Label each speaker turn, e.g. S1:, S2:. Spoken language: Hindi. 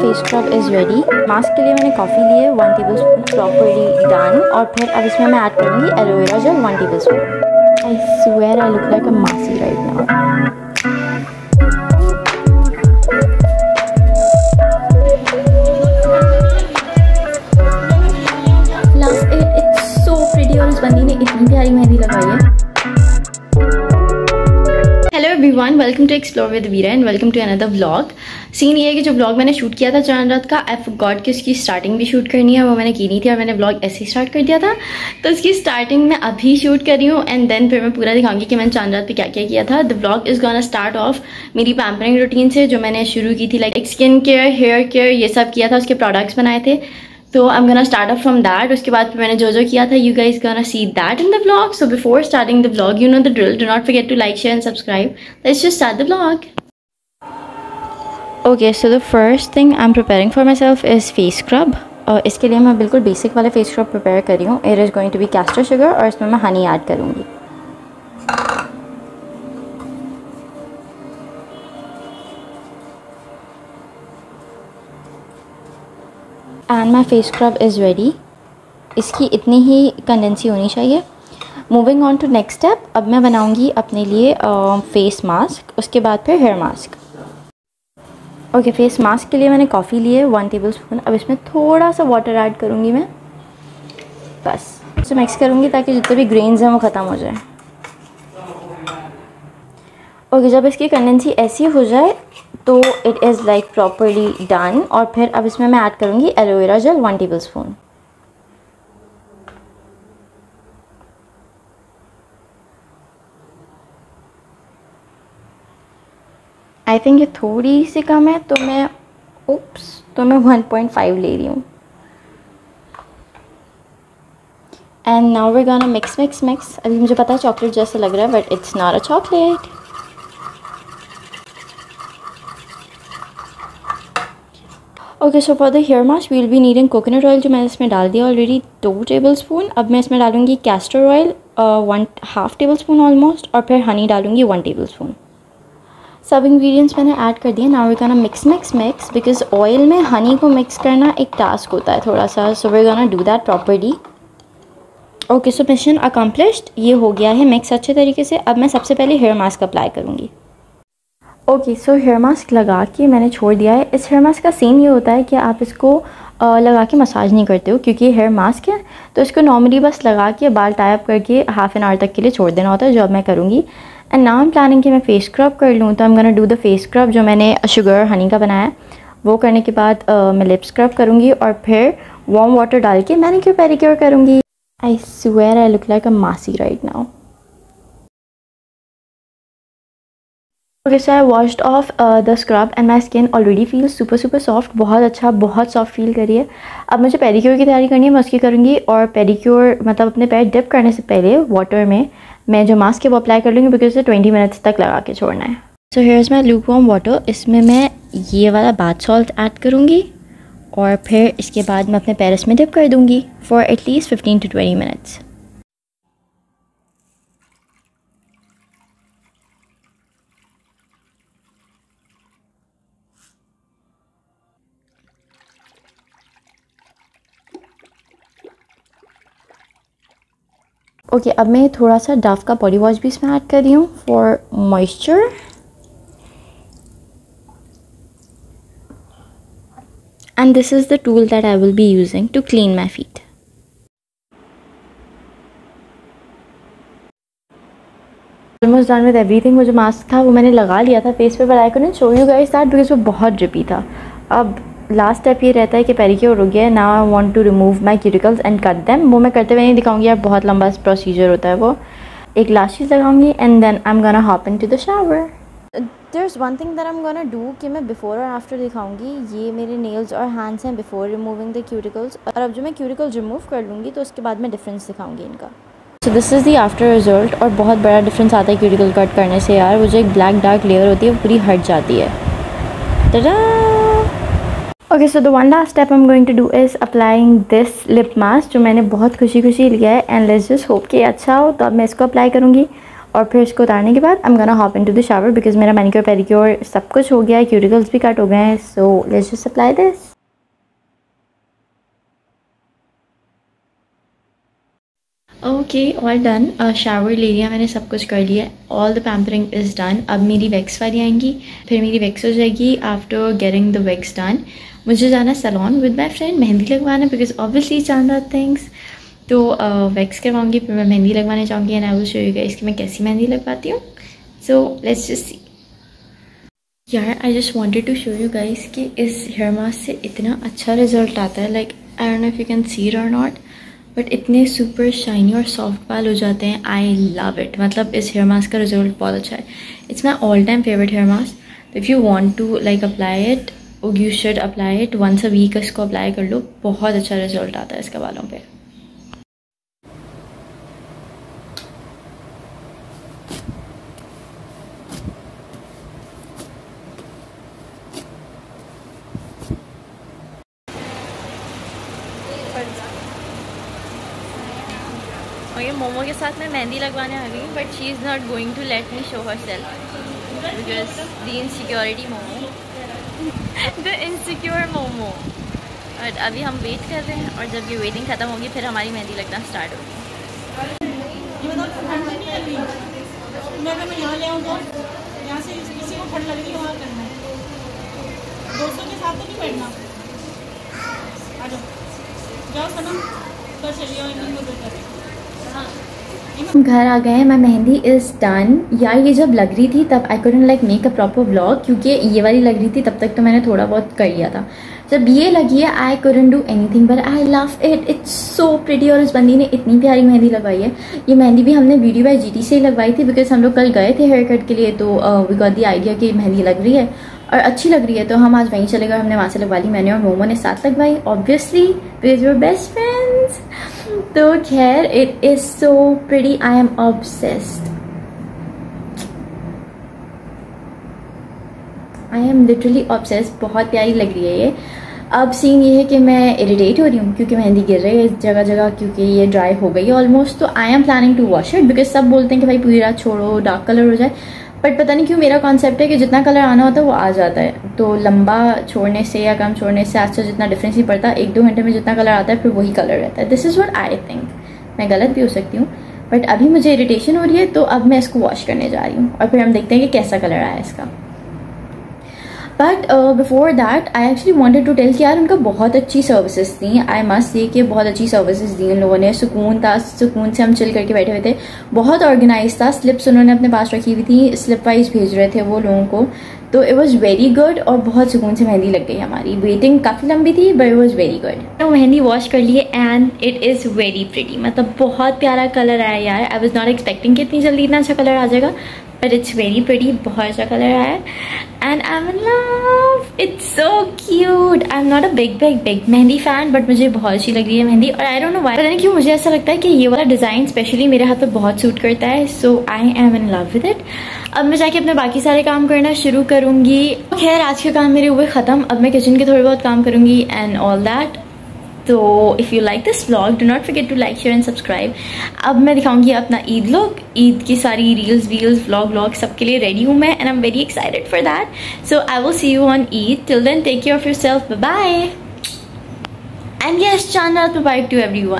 S1: Face scrub is ready mask के लिए मैंने कॉफ़ी लिए one tablespoon properly done और फिर अब इसमें मैं ऐड करूँगी aloe vera gel one tablespoon I swear I look like a messy right now welcome to explore with Veera and welcome to another vlog scene ये है कि जो व्लॉग मैंने शूट किया था चाँद रात का आई गॉड की उसकी स्टार्टिंग भी शूट करनी है वो मैंने की नहीं थी और मैंने व्लॉग ऐसे ही स्टार्ट कर दिया था। तो उसकी स्टार्टिंग मैं अभी शूट कर रही हूँ एंड देन फिर मैं पूरा दिखाऊँगी कि मैंने चाँद रात पे क्या क्या किया था। The vlog is gone start off मेरी पैम्परिंग रूटीन से जो मैंने शुरू की थी like skin care hair care ये सब किया था, उसके प्रोडक्ट्स बनाए थे। तो I am gonna start up from that उसके बाद मैंने जो जो किया था you guys gonna see that in the blog so before starting the blog you know the drill do not forget to like share and subscribe let's just start the blog okay so the first thing I am preparing for my self is face scrub और इसके लिए मैं बिल्कुल बेसिक वाले फेस स्क्रब प्रिपेयर कर रही हूँ. It is going to be castor sugar और इसमें मैं हनी ऐड करूँगी. And my face scrub is ready इसकी इतनी ही कंडेंसी होनी चाहिए। Moving on to next step अब मैं बनाऊँगी अपने लिए फेस मास्क उसके बाद फिर hair mask okay face mask के लिए मैंने कॉफ़ी ली है वन टेबल स्पून अब इसमें थोड़ा सा वाटर ऐड करूँगी मैं। बस इसे मिक्स करूँगी ताकि जितने भी ग्रेन्स हैं वो ख़त्म हो जाए। ओके जब इसकी कंडेंसी ऐसी हो जाए तो it is like properly done और फिर अब इसमें मैं ऐड करूँगी aloe vera gel one tablespoon I think ये थोड़ी सी कम है तो मैं ओप्स तो मैं 1.5 ले रही हूँ। एंड नाउ वे गाना मिक्स मिक्स मिक्स अभी मुझे पता है चॉकलेट जैसा लग रहा है but it's not a chocolate okay so for the hair mask we'll be needing coconut oil जो मैंने इसमें डाल दिया ऑलरेडी दो टेबल स्पून अब मैं इसमें डालूँगी castor oil one half tablespoon almost और फिर हनी डालूँगी वन टेबल स्पून सब इंग्रेडिएंट्स मैंने ऐड कर दिए now we gonna mix mix mix because oil में हनी को मिक्स करना एक टास्क होता है थोड़ा सा so we gonna do that properly okay so mission accomplished ये हो गया है मिक्स अच्छे तरीके से. अब मैं सबसे पहले हेयर मास्क अप्लाई करूँगी. ओके सो हेयर मास्क लगा के मैंने छोड़ दिया है। इस हेयर मास्क का सीन ये होता है कि आप इसको लगा के मसाज नहीं करते हो क्योंकि हेयर मास्क है। तो इसको नॉर्मली बस लगा के बाल टाइप करके हाफ़ एन आवर तक के लिए छोड़ देना होता है जो अब मैं करूँगी। एंड नाउ एम प्लानिंग कि मैं फेस स्क्रब कर लूँ। तो I am gonna do the face scrub जो मैंने शुगर हनी का बनाया वो करने के बाद uh, मैं लिप स्क्रब करूँगी और फिर वार्म वाटर डाल के मैंने क्यों पेरिक्योर करूँगी। I swear I look like a messy right now okay so I washed off the scrub and my skin already feel super super soft बहुत अच्छा बहुत सॉफ्ट फील करी है। अब मुझे पेडिक्योर की तैयारी करनी है, मैं उसकी करूँगी और पेडिक्योर मतलब अपने पैर डिप करने से पहले वाटर में मैं जो मास्क है वो अप्लाई कर लूँगी बिकॉज़ इसे ट्वेंटी मिनट्स तक लगा के छोड़ना है। So here is my lukewarm water इसमें मैं ये वाला बाथ सॉल्ट ऐड करूँगी और फिर इसके बाद मैं अपने पैरस में डिप कर दूँगी for at least fifteen to twenty minutes okay अब मैं थोड़ा सा डव का बॉडी वॉश भी इसमें ऐड कर रही हूँ for moisture and this is the tool that I will be using to clean my feet almost done with everything वो जो मास्क था वो मैंने लगा लिया था फेस पे but I couldn't show you guys that because वो बहुत ड्रिपी था. अब लास्ट स्टेप ये रहता है कि पेरिक्योर हो गया है now I want to remove my cuticles and cut them वो मैं करते हुए नहीं दिखाऊँगी यार बहुत लंबा प्रोसीजर होता है वो। एक लास्ट चीज़ लगाऊँगी and then I am gonna hop in to the shower there is one thing that I am gonna do कि मैं बिफोर और आफ्टर दिखाऊँगी। ये मेरे नेल्स और हैंड्स हैं बिफोर रिमूविंग द क्यूटिकल्स और अब जो मैं क्यूटिकल्स रिमूव कर लूँगी तो उसके बाद मैं डिफरेंस दिखाऊँगी इनका। So this is the after result और बहुत बड़ा डिफरेंस आता है क्यूटिकल कट करने से यार। वो जो एक ब्लैक डार्क लेयर होती है वो पूरी हट जाती है। टा okay so the one last step I am going to do is applying this lip mask जो मैंने बहुत खुशी खुशी लिया है एंड लेट्स जस्ट होप कि अच्छा हो तो अब मैं इसको अप्लाई करूँगी। और फिर इसको उतारने के बाद I am gonna hop in to the shower because मेरा मैनिक्योर पेरिक्योर सब कुछ हो गया है क्यूरिकल्स भी कट हो गए हैं so let's just apply this okay all done shower ले लिया मैंने सब कुछ कर लिया all the pampering is done अब मेरी वैक्स वाली आएँगी फिर मेरी वैक्स हो जाएगी after getting the wax done मुझे जाना salon with my friend mehndi लगवाना बिकॉज़ ऑब्वियसली चांदा थिंग्स तो वैक्स करवाऊँगी फिर मैं मेहंदी लगवाने जाऊँगी and I will show you guys मैं कैसी मेहंदी लगवाती हूँ सो लेट्स जस्ट सी यार I just wanted to show you guys कि इस हेयर मास्क से इतना अच्छा रिज़ल्ट आता है like I don't know if you can see और नॉट बट इतने सुपर शाइनी और सॉफ्ट बाल हो जाते हैं आई लव इट मतलब इस हेयर मास्क का रिज़ल्ट बहुत अच्छा है। It's my all time favourite hair mask if you want to like apply it you should apply it once a week इसको अप्लाई कर लो। बहुत अच्छा रिज़ल्ट आता है इसके बालों पर और ये मोमो के साथ मैं मेहंदी लगवाने आ गई but she is not going to let me show herself because the insecurity Momo the insecure Momo और अभी हम वेट कर रहे हैं और जब ये वेटिंग ख़त्म होगी, फिर हमारी मेहंदी लगना स्टार्ट होगी। जाओ। सनम। तो चलिए घर आ गए मैं मेहंदी इज़ डन यार, ये जब लग रही थी, तब I couldn't like make a proper blog क्योंकि ये वाली लग रही थी, तब तक तो मैंने थोड़ा बहुत कर लिया था। जब ये लगी है I couldn't do anything but I love it it's so pretty और इस बंदी ने इतनी प्यारी मेहंदी लगवाई है। ये मेहंदी भी हमने वीडियो बाई जी से ही लगवाई थी बिकॉज़ हम लोग कल गए थे हेयर कट के लिए तो वी गॉट दी आइडिया कि मेहंदी लग रही है। और अच्छी लग रही है तो हम आज वहीं चले गए हमने वहाँ से लगवा ली। मैंने और मोमो ने साथ लगवाई obviously because your best friends तो खैर it is so pretty I am obsessed I am literally obsessed बहुत प्यारी लग रही है ये। अब सीन ये है कि मैं इरिटेट हो रही हूँ, क्योंकि मेहंदी गिर रही है जगह जगह क्योंकि ये ड्राई हो गई है ऑलमोस्ट तो I am planning to wash it because सब बोलते हैं कि भाई पूरी रात छोड़ो डार्क कलर हो जाए। बट पता नहीं क्यों मेरा कॉन्सेप्ट है कि जितना कलर आना होता है वो आ जाता है। तो लंबा छोड़ने से या कम छोड़ने से आज से जितना डिफरेंस ही पड़ता, एक दो घंटे में जितना कलर आता है, फिर वही कलर रहता है। This is what I think मैं गलत भी हो सकती हूँ। बट अभी मुझे इरिटेशन हो रही है तो अब मैं इसको वॉश करने जा रही हूँ। और फिर हम देखते हैं कि कैसा कलर आया इसका। But before that I actually wanted to tell कि यार उनका बहुत अच्छी सर्विसेज़ थी। आई मस्ट सी कि बहुत अच्छी सर्विसेज़ दी उन लोगों ने। सुकून था, सुकून से हम चिल करके बैठे हुए थे। बहुत ऑर्गेनाइज था। स्लिप्स उन्होंने अपने पास रखी हुई थी। स्लिप वाइज भेज रहे थे वो लोगों को। तो इट वॉज़ वेरी गुड और बहुत सुकून से मेहंदी लग गई हमारी। वेटिंग काफ़ी लंबी थी but it was very good mehndi wash कर लिए and it is very pretty मतलब बहुत प्यारा कलर आया यार। आई वॉज़ नॉट एक्सपेक्टिंग कि इतनी जल्दी इतना अच्छा कलर आ जाएगा। बट इट्स वेरी प्रिटी बहुत अच्छा कलर आया and I am love it's so cute I am not a big big big mehndi fan but मुझे बहुत अच्छी लग रही है मेहंदी और आई डोंट नो वाई पता क्यों मुझे ऐसा लगता है कि ये वाला डिज़ाइन स्पेशली मेरे हाथ पे बहुत सूट करता है so I am in love with it अब मैं जाके अपने बाकी सारे काम करना शुरू करूँगी खैर आज के काम मेरे हुए ख़त्म अब मैं किचन के थोड़े बहुत काम करूँगी एंड ऑल दैट तो if you like this vlog do not forget to like share and subscribe अब मैं दिखाऊँगी अपना ईद लुक ईद की सारी रील्स वील्स व्लॉग व्लॉग सबके लिए रेडी हूँ मैं and I am very excited for that so I will see you on Eid till then take care of yourself bye and yes channel to every everyone.